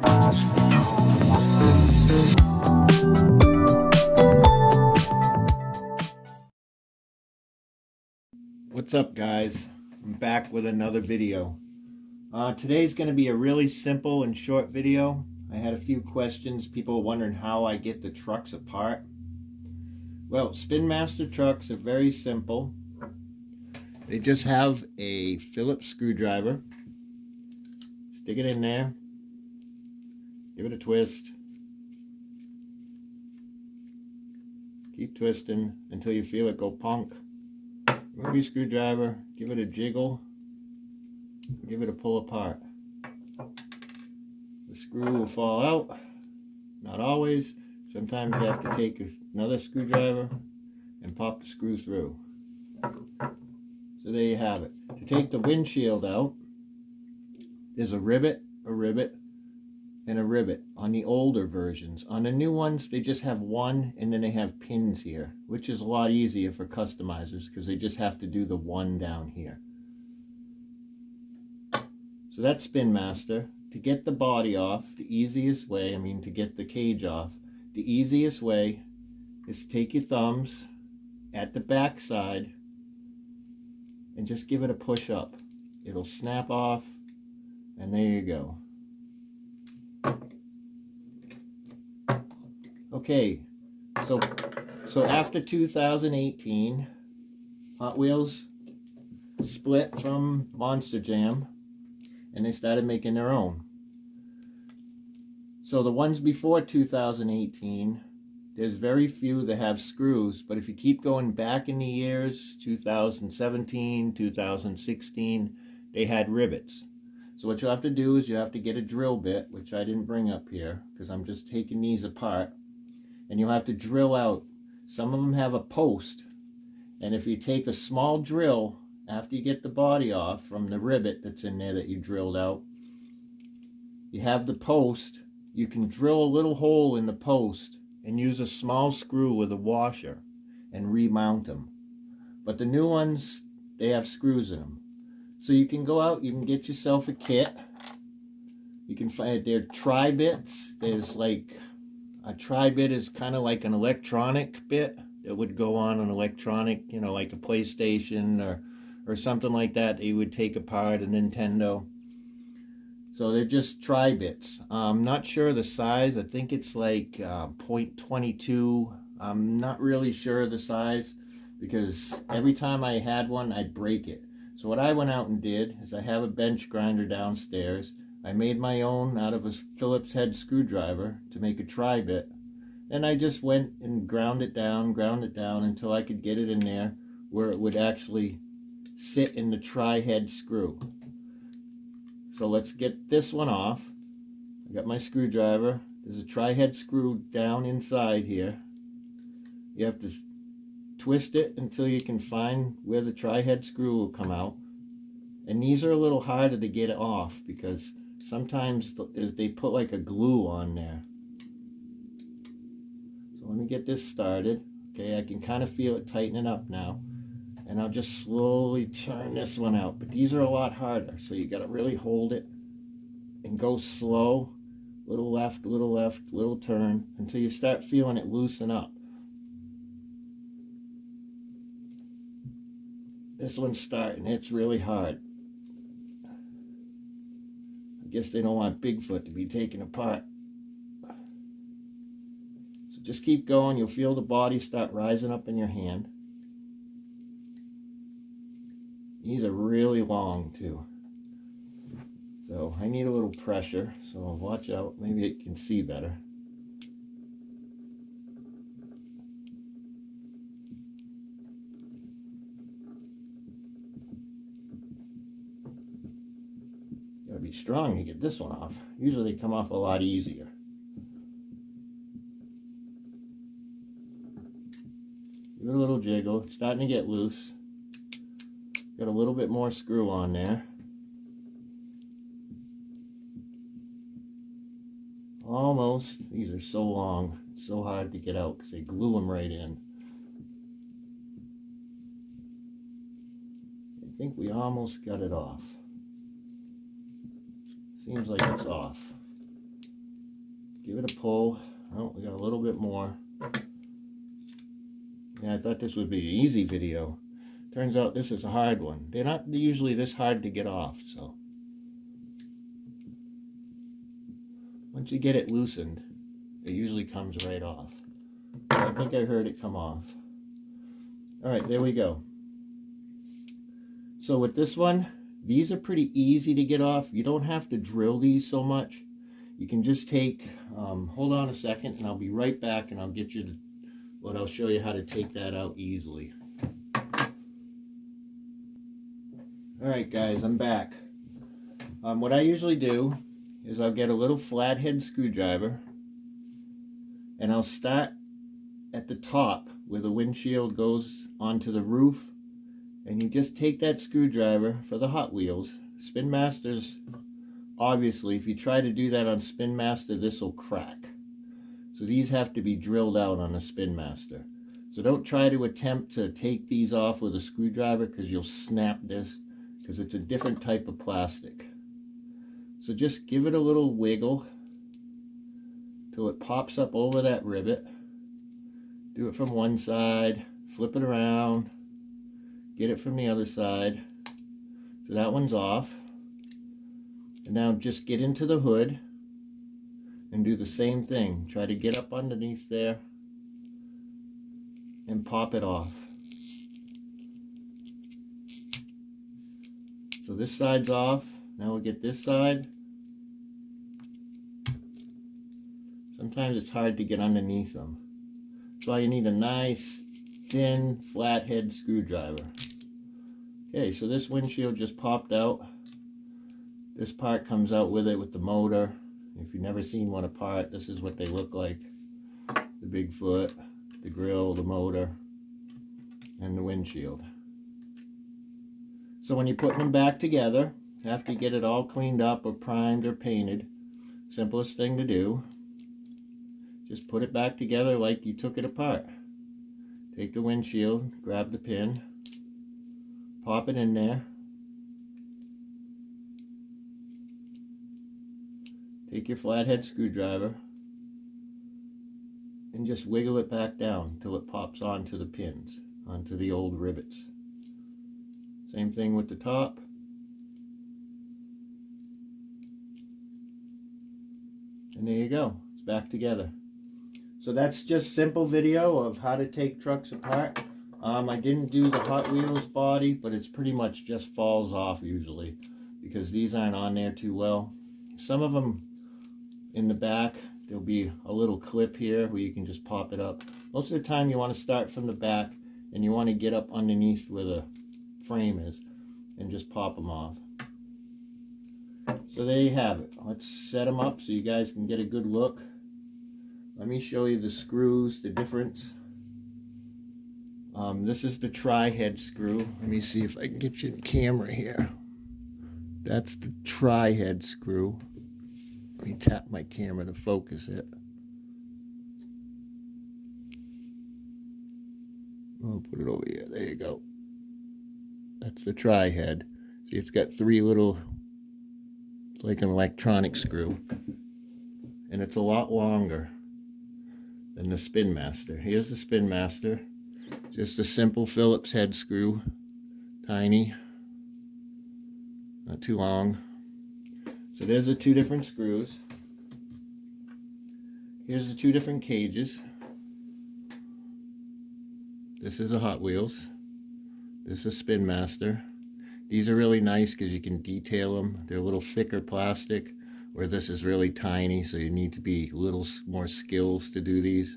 What's up guys? I'm back with another video. Uh, today's going to be a really simple and short video. I had a few questions. People wondering how I get the trucks apart. Well, Spin Master trucks are very simple. They just have a Phillips screwdriver. Stick it in there. Give it a twist. Keep twisting until you feel it go punk. Your screwdriver, give it a jiggle, give it a pull apart. The screw will fall out, not always. Sometimes you have to take another screwdriver and pop the screw through. So there you have it. To take the windshield out, there's a rivet, a rivet, and a rivet on the older versions. On the new ones, they just have one and then they have pins here, which is a lot easier for customizers because they just have to do the one down here. So that's Spin Master. To get the body off, the easiest way, I mean to get the cage off, the easiest way is to take your thumbs at the back side and just give it a push up. It'll snap off and there you go. Okay, so so after 2018, Hot Wheels split from Monster Jam and they started making their own. So the ones before 2018, there's very few that have screws, but if you keep going back in the years, 2017, 2016, they had rivets. So what you have to do is you have to get a drill bit, which I didn't bring up here because I'm just taking these apart. And you'll have to drill out. Some of them have a post. And if you take a small drill after you get the body off from the rivet that's in there that you drilled out, you have the post. You can drill a little hole in the post and use a small screw with a washer and remount them. But the new ones, they have screws in them. So you can go out, you can get yourself a kit. You can find their tri bits. There's like a tri bit is kind of like an electronic bit that would go on an electronic, you know, like a PlayStation or or something like that. You would take apart a Nintendo. So they're just tri bits. I'm not sure the size. I think it's like uh, 0.22. I'm not really sure the size because every time I had one, I'd break it. So what I went out and did is I have a bench grinder downstairs. I made my own out of a Phillips head screwdriver to make a tri-bit. And I just went and ground it down, ground it down until I could get it in there where it would actually sit in the tri-head screw. So let's get this one off. I got my screwdriver. There's a tri-head screw down inside here. You have to twist it until you can find where the tri-head screw will come out. And these are a little harder to get off because sometimes they put like a glue on there. So let me get this started. Okay, I can kind of feel it tightening up now. And I'll just slowly turn this one out. But these are a lot harder, so you got to really hold it and go slow. Little left, little left, little turn until you start feeling it loosen up. This one's starting. It's really hard. I guess they don't want Bigfoot to be taken apart. So just keep going. You'll feel the body start rising up in your hand. These are really long too. So I need a little pressure. So watch out. Maybe it can see better. Be strong to get this one off. Usually they come off a lot easier. Give it a little jiggle. It's starting to get loose. Got a little bit more screw on there. Almost. These are so long. So hard to get out because they glue them right in. I think we almost got it off. Seems like it's off. Give it a pull. Oh, we got a little bit more. Yeah, I thought this would be an easy video. Turns out this is a hard one. They're not usually this hard to get off, so. Once you get it loosened, it usually comes right off. I think I heard it come off. All right, there we go. So with this one, these are pretty easy to get off. You don't have to drill these so much. You can just take, um, hold on a second, and I'll be right back, and I'll get you to, what I'll show you how to take that out easily. All right, guys, I'm back. Um, what I usually do is I'll get a little flathead screwdriver, and I'll start at the top where the windshield goes onto the roof and you just take that screwdriver for the Hot Wheels. Spin Masters, obviously, if you try to do that on Spin Master, this will crack. So these have to be drilled out on a Spin Master. So don't try to attempt to take these off with a screwdriver because you'll snap this because it's a different type of plastic. So just give it a little wiggle till it pops up over that rivet. Do it from one side, flip it around, get it from the other side. So that one's off. And now just get into the hood and do the same thing. Try to get up underneath there and pop it off. So this side's off. Now we'll get this side. Sometimes it's hard to get underneath them. That's why you need a nice thin flathead screwdriver. Okay, so this windshield just popped out. This part comes out with it with the motor. If you've never seen one apart, this is what they look like. The Bigfoot, the grill, the motor, and the windshield. So when you're putting them back together, after you get it all cleaned up or primed or painted, simplest thing to do, just put it back together like you took it apart. Take the windshield, grab the pin, pop it in there. Take your flathead screwdriver and just wiggle it back down until it pops onto the pins, onto the old rivets. Same thing with the top. And there you go. It's back together. So that's just simple video of how to take trucks apart. Um, I didn't do the Hot Wheels body, but it's pretty much just falls off usually because these aren't on there too well. Some of them in the back, there'll be a little clip here where you can just pop it up. Most of the time you want to start from the back and you want to get up underneath where the frame is and just pop them off. So there you have it. Let's set them up so you guys can get a good look. Let me show you the screws, the difference. Um, this is the tri-head screw. Let me see if I can get you in camera here. That's the tri-head screw. Let me tap my camera to focus it. I'll put it over here. There you go. That's the tri-head. See, it's got three little, it's like an electronic screw. And it's a lot longer than the Spin Master. Here's the Spin Master. Just a simple Phillips head screw. Tiny. Not too long. So there's the two different screws. Here's the two different cages. This is a Hot Wheels. This is a Spin Master. These are really nice because you can detail them. They're a little thicker plastic where this is really tiny, so you need to be a little more skills to do these.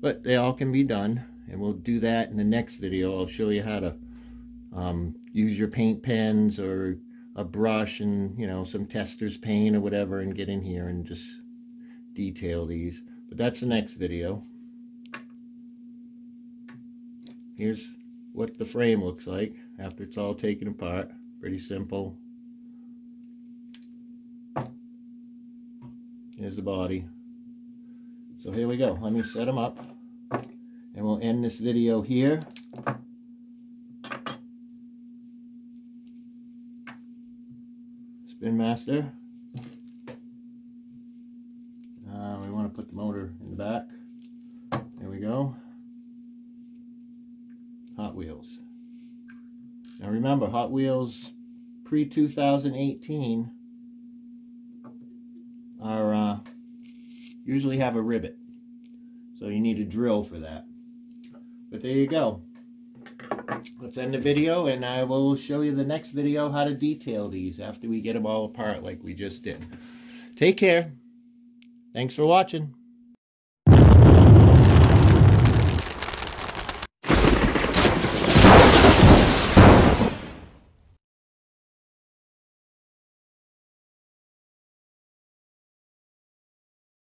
But they all can be done, and we'll do that in the next video. I'll show you how to um, use your paint pens or a brush and, you know, some Testors paint or whatever and get in here and just detail these. But that's the next video. Here's what the frame looks like after it's all taken apart. Pretty simple. is the body. So here we go. Let me set them up. And we'll end this video here. Spin Master. Uh, we want to put the motor in the back. There we go. Hot Wheels. Now remember, Hot Wheels pre-2018 usually have a rivet. So you need a drill for that. But there you go. Let's end the video and I will show you the next video how to detail these after we get them all apart like we just did. Take care. Thanks for watching.